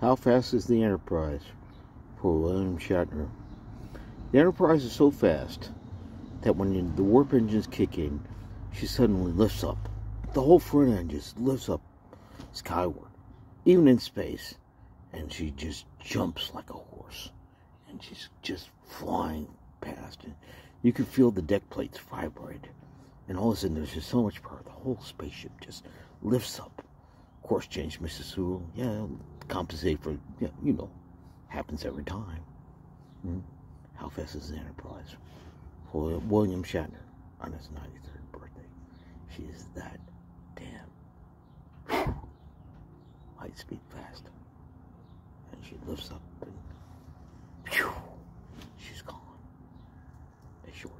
How fast is the Enterprise? For William Shatner. The Enterprise is so fast that when the warp engines kick in, she suddenly lifts up. The whole front end just lifts up skyward, even in space, and she just jumps like a horse, and she's just flying past, and you can feel the deck plates vibrate, and all of a sudden there's just so much power. The whole spaceship just lifts up. Course change, Mrs. Sulu. Yeah, compensate for, you know, happens every time. Hmm? How fast is the Enterprise? For William Shatner on his 93rd birthday. She is that damn light speed fast. And she lifts up and phew, she's gone. They short.